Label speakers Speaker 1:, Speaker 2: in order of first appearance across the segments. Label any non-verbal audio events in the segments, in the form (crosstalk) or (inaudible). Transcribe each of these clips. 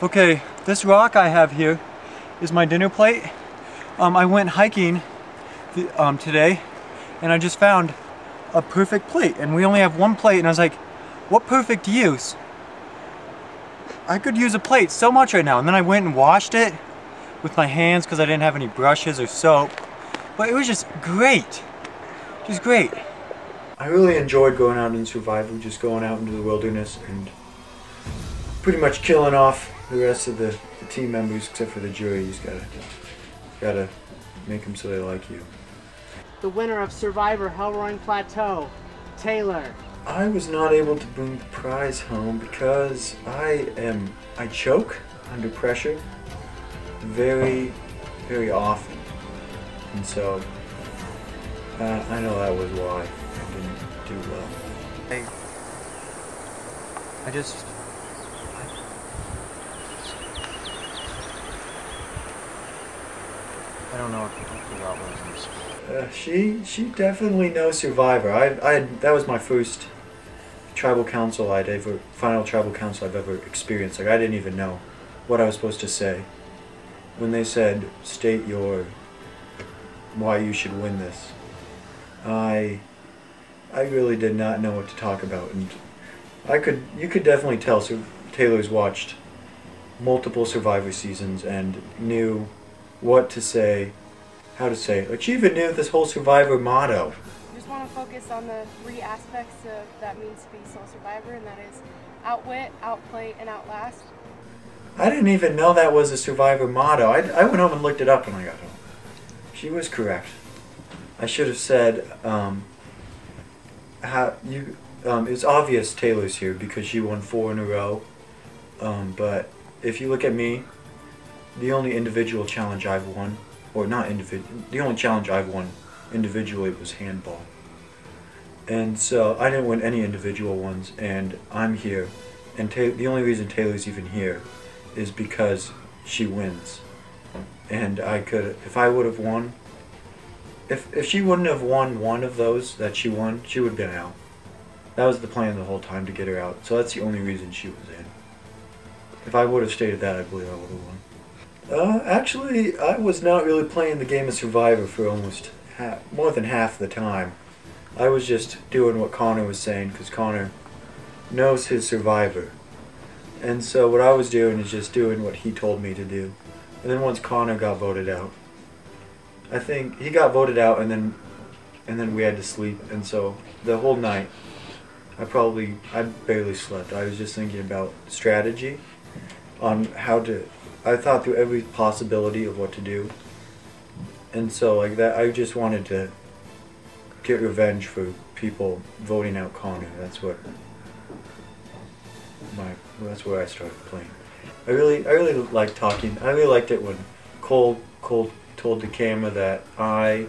Speaker 1: Okay, this rock I have here is my dinner plate. Um, I went hiking th um, today and I just found a perfect plate and we only have one plate and I was like, what perfect use? I could use a plate so much right now and then I went and washed it with my hands because I didn't have any brushes or soap but it was just great. Just great. I really enjoyed going out and surviving, just going out into the wilderness and pretty much killing off the rest of the, the team members except for the jury. You just gotta, gotta make them so they like you.
Speaker 2: The winner of Survivor Hellroaring Plateau, Taylor.
Speaker 1: I was not able to bring the prize home because I am, I choke under pressure very, very often. And so, uh, I know that was why I didn't do well. I, I just, I don't know what the route was. Uh, she she definitely knows Survivor. I I that was my first tribal council I'd ever final tribal council I've ever experienced. Like I didn't even know what I was supposed to say when they said state your why you should win this. I I really did not know what to talk about, and I could you could definitely tell. So Taylor's watched multiple Survivor seasons and knew what to say, how to say. Like she even knew this whole Survivor motto.
Speaker 3: I just want to focus on the three aspects of that means to be Sole Survivor, and that is outwit, outplay, and outlast.
Speaker 1: I didn't even know that was a Survivor motto. I, I went home and looked it up when I got home. She was correct. I should have said, um, how you. Um, it's obvious Taylor's here because she won four in a row. Um, but if you look at me, the only individual challenge I've won, or not individual, the only challenge I've won individually was handball. And so I didn't win any individual ones, and I'm here. And Ta the only reason Taylor's even here is because she wins and I could, if I would have won, if if she wouldn't have won one of those that she won, she would have been out. That was the plan the whole time to get her out. So that's the only reason she was in. If I would have stated that, I believe I would have won. Uh, actually, I was not really playing the game of Survivor for almost half, more than half the time. I was just doing what Connor was saying because Connor knows his Survivor. And so what I was doing is just doing what he told me to do. And then once Connor got voted out, I think he got voted out, and then and then we had to sleep, and so the whole night, I probably I barely slept. I was just thinking about strategy, on how to. I thought through every possibility of what to do, and so like that, I just wanted to get revenge for people voting out Connor. That's what my that's where I started playing. I really, I really liked talking. I really liked it when Cole, Cole told the camera that I,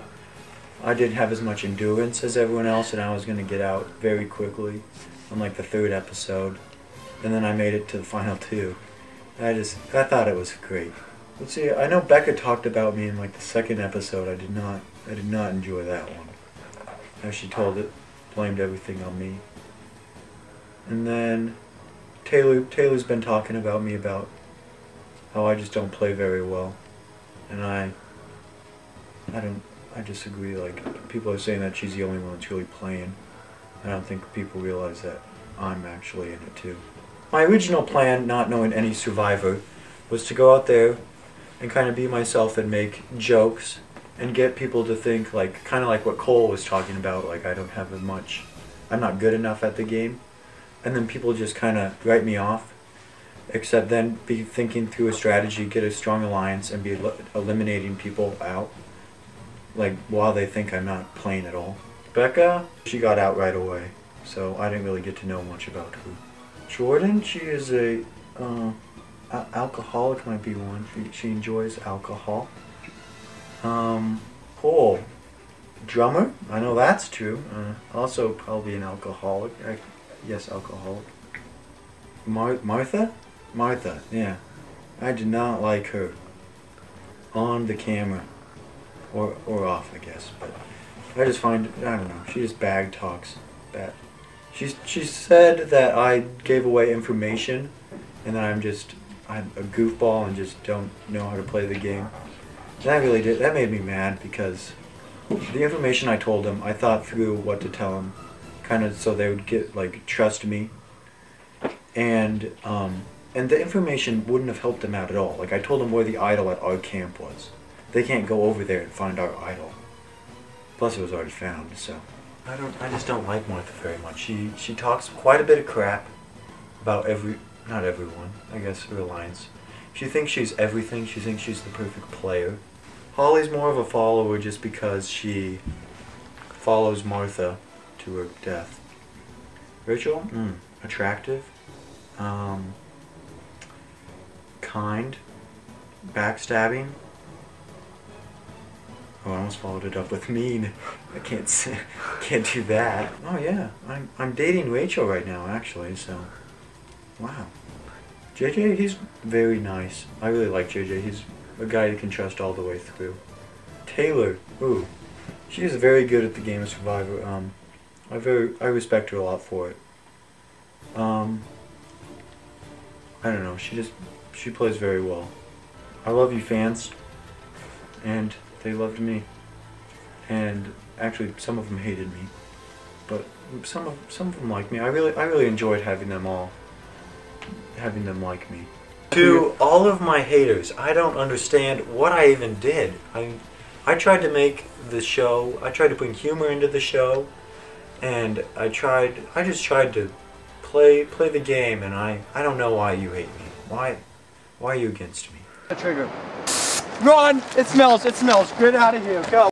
Speaker 1: I didn't have as much endurance as everyone else, and I was gonna get out very quickly, on like the third episode, and then I made it to the final two. I just, I thought it was great. Let's see. I know Becca talked about me in like the second episode. I did not, I did not enjoy that one. How she told it, blamed everything on me. And then Taylor Taylor's been talking about me about how I just don't play very well, and I I don't I disagree. Like people are saying that she's the only one that's really playing. I don't think people realize that I'm actually in it too. My original plan, not knowing any survivor, was to go out there and kind of be myself and make jokes and get people to think like kind of like what Cole was talking about. Like I don't have as much, I'm not good enough at the game and then people just kind of write me off except then be thinking through a strategy get a strong alliance and be eliminating people out like while they think i'm not playing at all becca she got out right away so i didn't really get to know much about her jordan she is a uh, alcoholic might be one she, she enjoys alcohol um Cole, drummer i know that's true uh, also probably an alcoholic I, Yes, alcoholic. Mar Martha? Martha, yeah. I did not like her. On the camera. Or, or off, I guess. But I just find, I don't know, she just bag talks. That She's, she said that I gave away information and that I'm just I'm a goofball and just don't know how to play the game. That really did. That made me mad because the information I told them, I thought through what to tell them, kind of so they would get like trust me. And um, and the information wouldn't have helped them out at all. Like I told them where the idol at our camp was. They can't go over there and find our idol. Plus, it was already found. So I don't. I just don't like Martha very much. She she talks quite a bit of crap about every not everyone. I guess her alliance. She thinks she's everything. She thinks she's the perfect player. Holly's more of a follower just because she follows Martha to her death. Rachel, mm, attractive, um, kind, backstabbing. Oh, I almost followed it up with mean. I can't (laughs) can't do that. Oh yeah, I'm I'm dating Rachel right now actually. So, wow. JJ, he's very nice. I really like JJ. He's a guy you can trust all the way through. Taylor, ooh, she is very good at the game of Survivor. Um, I very I respect her a lot for it. Um, I don't know. She just she plays very well. I love you fans, and they loved me, and actually some of them hated me, but some of some of them liked me. I really I really enjoyed having them all having them like me. To all of my haters, I don't understand what I even did. I I tried to make the show. I tried to bring humor into the show, and I tried. I just tried to play play the game, and I I don't know why you hate me. Why why are you against me?
Speaker 2: The trigger. Run! It smells, it smells. Get out of here. Go.